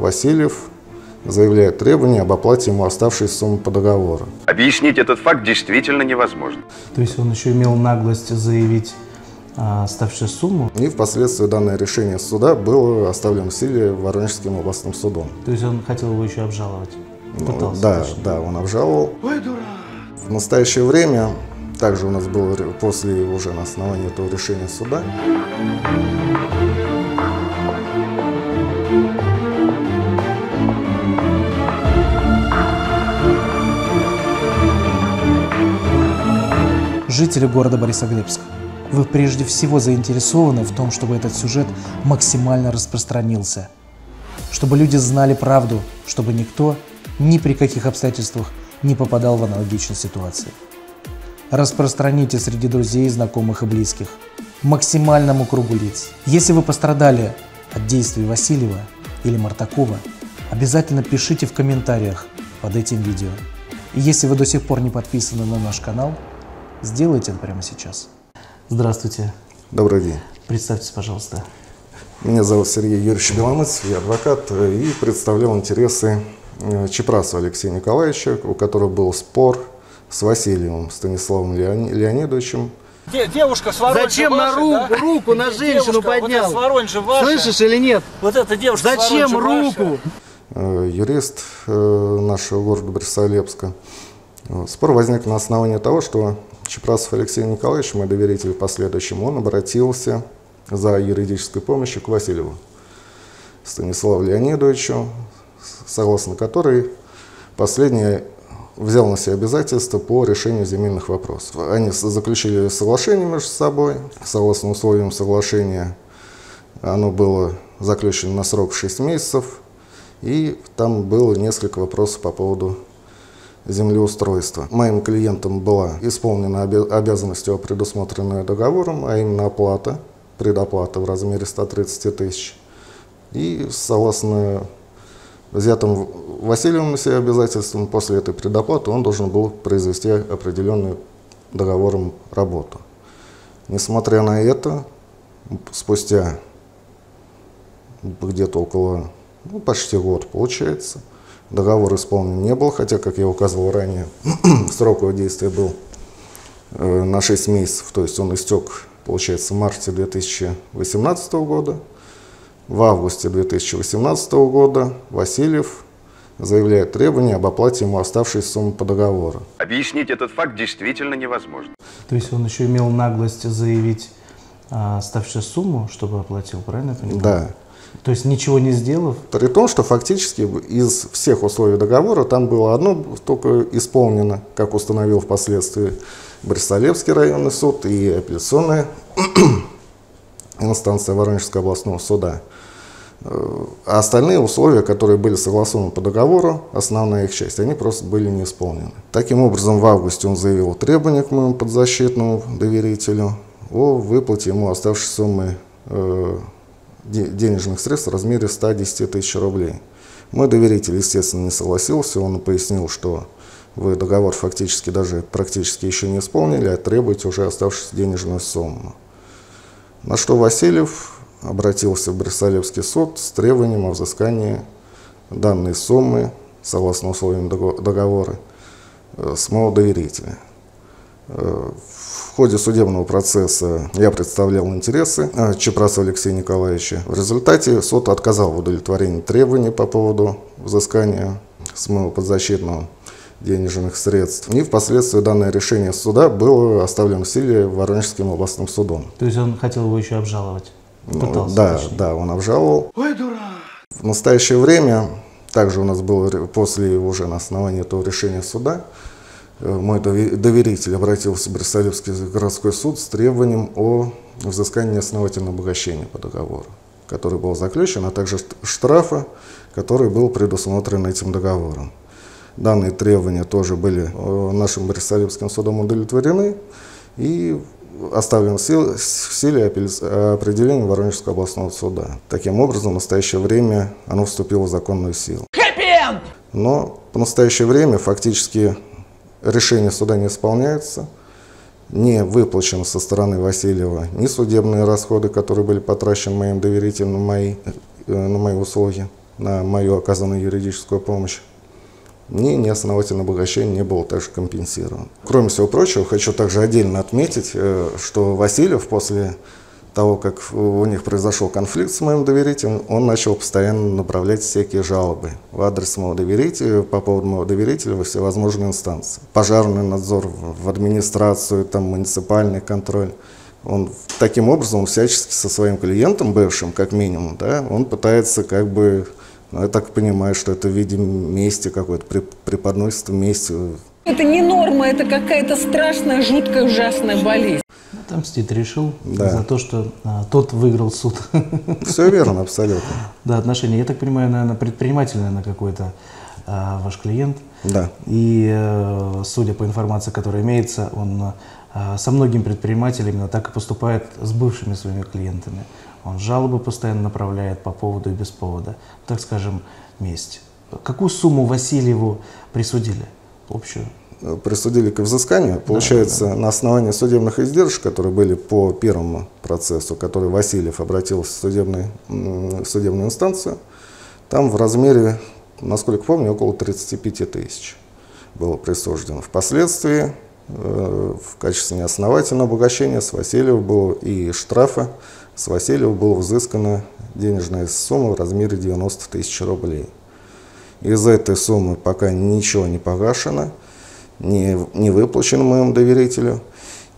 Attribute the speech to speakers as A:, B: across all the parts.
A: Васильев заявляет требования об оплате ему оставшейся суммы по договору.
B: Объяснить этот факт действительно невозможно.
C: То есть он еще имел наглость заявить а, оставшую сумму?
A: И впоследствии данное решение суда было оставлено в силе Воронежским областным судом.
C: То есть он хотел его еще обжаловать?
A: Ну,
C: Пытался,
A: да,
C: точнее.
A: да, он обжаловал. В настоящее время, также у нас было после уже на основании этого решения суда,
D: Жители города Борисоглебск, вы прежде всего заинтересованы в том, чтобы этот сюжет максимально распространился, чтобы люди знали правду, чтобы никто ни при каких обстоятельствах не попадал в аналогичные ситуации. Распространите среди друзей, знакомых и близких, максимальному кругу лиц. Если вы пострадали от действий Васильева или Мартакова, обязательно пишите в комментариях под этим видео. И если вы до сих пор не подписаны на наш канал, сделайте это прямо сейчас.
C: Здравствуйте.
A: добрый день.
C: Представьтесь, пожалуйста.
A: Меня зовут Сергей Юрьевич Беломыцев, я адвокат и представлял интересы э, Чепрасова Алексея Николаевича, у которого был спор с Васильевым Станиславом Леони- Леонидовичем.
E: Де- девушка с Воронежа
F: Зачем на
E: ваша,
F: руку,
E: да?
F: руку на женщину
E: Девушка, Вот
F: поднял?
E: Воронежа ваша.
F: Слышишь или нет?
E: Вот эта девушка
F: Зачем
E: Воронежа
F: руку?
A: э, юрист э, нашего города Борисоглебска. Вот. Спор возник на основании того, что Чепрасов Алексей Николаевич, мой доверитель в последующем, он обратился за юридической помощью к Васильеву Станиславу Леонидовичу, согласно которой последний взял на себя обязательства по решению земельных вопросов. Они заключили соглашение между собой. Согласно условиям соглашения, оно было заключено на срок 6 месяцев. И там было несколько вопросов по поводу землеустройства. Моим клиентам была исполнена обязанность, предусмотренная договором, а именно оплата, предоплата в размере 130 тысяч. И согласно взятым Васильевым на себя обязательствам, после этой предоплаты он должен был произвести определенную договором работу. Несмотря на это, спустя где-то около, ну, почти год получается, договор исполнен не был, хотя, как я указывал ранее, срок его действия был э, на 6 месяцев, то есть он истек, получается, в марте 2018 года. В августе 2018 года Васильев заявляет требования об оплате ему оставшейся суммы по договору.
B: Объяснить этот факт действительно невозможно.
C: То есть он еще имел наглость заявить а, оставшую сумму, чтобы оплатил, правильно я понимаю?
A: Да.
C: То есть ничего не сделав,
A: При том, что фактически из всех условий договора там было одно только исполнено, как установил впоследствии Борисолевский районный суд и апелляционная инстанция Воронежского областного суда. Э, А остальные условия, которые были согласованы по договору, основная их часть, они просто были не исполнены. Таким образом, в августе он заявил требования к моему подзащитному доверителю о выплате ему оставшейся суммы э, де- денежных средств в размере 110 тысяч рублей. Мой доверитель, естественно, не согласился. Он пояснил, что вы договор фактически даже практически еще не исполнили, а требуете уже оставшуюся денежную сумму. На что Васильев обратился в Брюсселевский суд с требованием о взыскании данной суммы, согласно условиям дого- договора, э, с моего доверителя. Э, В ходе судебного процесса я представлял интересы э, Чепрасова Алексея Николаевича. В результате суд отказал в удовлетворении требований по поводу взыскания с моего подзащитного денежных средств. И впоследствии данное решение суда было оставлено в силе Воронежским областным судом.
C: то есть он хотел его еще обжаловать.
A: Ну,
C: Пытался,
A: да,
C: точнее.
A: да, он обжаловал. В настоящее время, также у нас было после уже на основании этого решения суда, мой дове- доверитель обратился в Брюсселевский городской суд с требованием о взыскании основательного обогащения по договору, который был заключен, а также шт- штрафа, который был предусмотрен этим договором. Данные требования тоже были э, нашим Брюсселевским судом удовлетворены и оставлен в сил- в силе определение Воронежского областного суда. Таким образом, в настоящее время оно вступило в законную силу. Но в настоящее время фактически решение суда не исполняется, не выплачено со стороны Васильева ни судебные расходы, которые были потрачены моим доверителем на мои, э, на мои услуги на мою оказанную юридическую помощь, ни неосновательное обогащение не было также компенсировано. Кроме всего прочего, хочу также отдельно отметить, э, что Васильев после того, как у них произошел конфликт с моим доверителем, он начал постоянно направлять всякие жалобы в адрес моего доверителя, по поводу моего доверителя во всевозможные инстанции. Пожарный надзор в администрацию, там, муниципальный контроль. Он таким образом всячески со своим клиентом, бывшим как минимум, да, он пытается как бы, ну, я так понимаю, что это в виде мести какой-то, преподносит вместе.
F: Это не норма, это какая-то страшная, жуткая, ужасная болезнь.
C: Отомстить решил
A: Да.
C: за то, что а, тот выиграл суд.
A: Все верно, абсолютно.
C: Да, отношения. Я так понимаю, наверное, предприниматель, наверное, какой-то а, ваш клиент.
A: Да.
C: И э, судя по информации, которая имеется, он э, со многими предпринимателями так и поступает с бывшими своими клиентами. Он жалобы постоянно направляет по поводу и без повода. Так скажем, месть. Какую сумму Васильеву присудили? Общую?
A: Присудили к взысканию. Получается, на основании судебных издержек, которые были по первому процессу, который Васильев обратился в, судебный, в судебную инстанцию, там в размере, насколько помню, около 35 тысяч было присуждено. Впоследствии э, в качестве неосновательного обогащения с Васильева было и штрафа, с Васильева было взыскана денежная сумма в размере 90 тысяч рублей. Из этой суммы пока ничего не погашено не, не выплачен моему доверителю.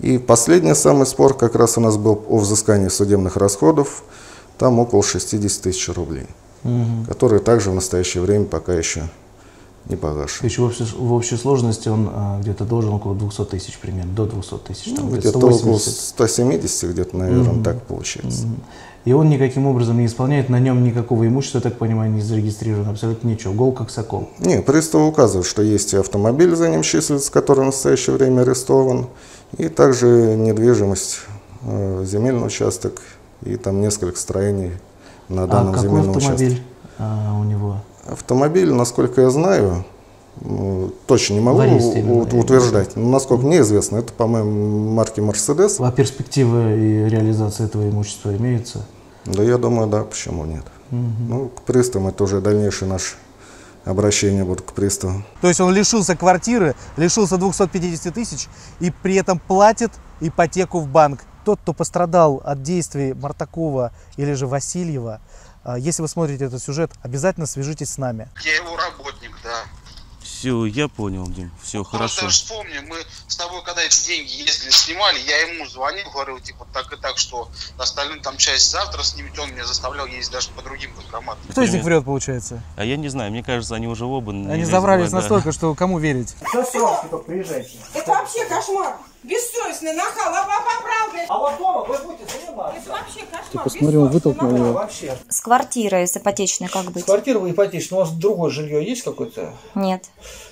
A: И последний самый спор как раз у нас был о взыскании судебных расходов. Там около 60 тысяч рублей, которые также в настоящее время пока еще не
C: То
A: погашены.
C: есть в общей, в общей сложности он а, где-то должен около 200 тысяч примерно, до 200 тысяч.
A: Ну,
C: где-то
A: где-то около
C: 180.
A: 170, где-то, наверное, так получается.
C: И он никаким образом не исполняет, на нем никакого имущества, я так понимаю, не зарегистрировано, абсолютно ничего. Гол как сокол.
A: Не, приставы указывают, что есть и автомобиль за ним числится, который в настоящее время арестован, и также недвижимость, э, земельный участок, и там несколько строений на
C: А
A: данном
C: какой
A: земельном
C: автомобиль
A: участке.
C: а, у него?
A: Автомобиль, насколько я знаю, м, точно не могу
C: В аресте именно,
A: у- утверждать, но насколько мне известно, это, по-моему, марки Мерседес.
C: А перспективы и реализация этого имущества имеются?
A: Да я думаю, да, почему нет. Ну, к приставам это уже дальнейшее наше обращение будет к приставам.
D: То есть он лишился квартиры, лишился 250 тысяч и при этом платит ипотеку в банк. Тот, кто пострадал от действий Мартакова или же Васильева, если вы смотрите этот сюжет, обязательно свяжитесь с нами.
G: Я его работник, да.
H: Все, я понял, Дим. Все,
G: Просто
H: хорошо.
G: вспомни, мы с тобой, когда эти деньги ездили, снимали, я ему звонил, говорил, типа, так и так, что остальную там часть завтра снимет, он меня заставлял ездить даже по другим банкоматам.
D: Кто из них врет, получается?
H: А я не знаю, мне кажется, они уже оба... не
D: Они забрались
H: да.
D: настолько, что кому верить?
I: Это вообще кошмар. Бессовестный нахал, а попрал, блядь. А вот дома вы будете кошмар.
D: Посмотрим, вытолкнул его.
J: С квартирой, с ипотечной как быть?
K: Квартира вы ипотечная, у вас другое жилье есть какое-то?
J: Нет.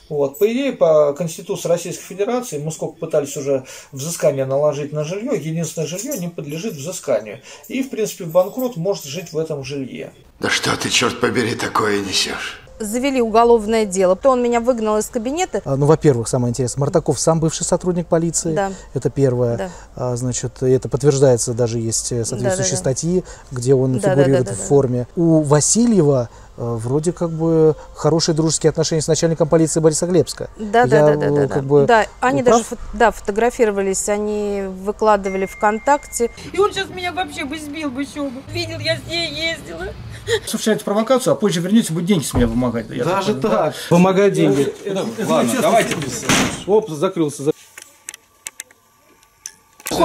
K: Вот. По идее, по Конституции Российской Федерации, мы сколько пытались уже взыскание наложить на жилье, единственное жилье не подлежит взысканию. И, в принципе, банкрот может жить в этом жилье.
L: Да что ты, черт побери, такое несешь?
M: Завели уголовное дело. То он меня выгнал из кабинета.
D: А, Ну, во-первых, самое интересное, Мартаков сам бывший сотрудник полиции.
M: Да.
D: Это первое.
M: Да.
D: А, значит, это подтверждается, даже есть э, соответствующие
M: Да-да-да.
D: статьи, где он
M: Да-да-да-да-да.
D: фигурирует в форме. У Васильева э, вроде как бы хорошие дружеские отношения с начальником полиции Бориса Глебска.
M: Да,
D: Я,
M: да, да, да, да,
D: как
M: да.
D: бы
M: Да, они
D: прав?
M: даже фо- да, фотографировались, они выкладывали ВКонтакте.
I: И он сейчас меня вообще бы сбил бы еще бы. Видел, я с ней ездила.
K: Совершаете провокацию, а позже вернете, будет деньги с меня вымогать. Я
E: Даже
K: так
E: так? Помогать деньги.
K: Ладно, давайте.
E: Оп, закрылся.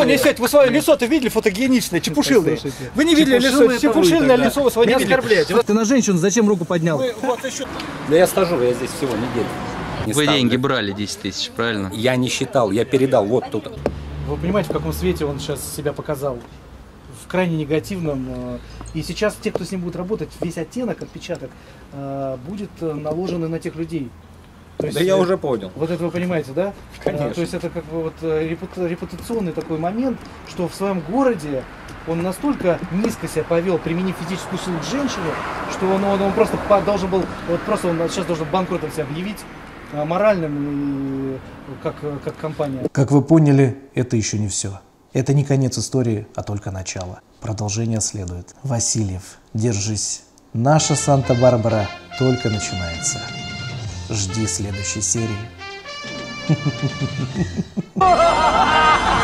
K: не сядь, вы свое лицо-то видели фотогеничное, чепушилное. Вы не видели лицо,
E: это
K: чепушильное лицо вы свое
E: Не
K: видели.
D: Ты на женщину зачем руку поднял?
K: Вы вот еще
N: Да я стажер, я здесь всего неделю. Не
O: Вы
N: ставлю.
O: деньги брали 10 тысяч, правильно?
N: Я не считал, я передал вот тут.
D: Вы понимаете, в каком свете он сейчас себя показал? В крайне негативном. э, И сейчас те, кто с ним будет работать, весь оттенок, отпечаток, э, будет э, наложен на тех людей. То
N: Да я уже понял.
D: Вот это вы понимаете, да?
N: Конечно.
D: А, То есть это как бы вот репута- репутационный такой момент, что в своем городе он настолько низко себя повел, применив физическую силу к женщине, что он, он, он просто по- должен был, вот просто он сейчас должен банкротом себя объявить, моральным и как, как компания. Как вы поняли, это еще не все. Это не конец истории, а только начало. Продолжение следует. Васильев, держись.
C: Наша Санта-Барбара только начинается. Жди следующей серии. Ha ha ha ha!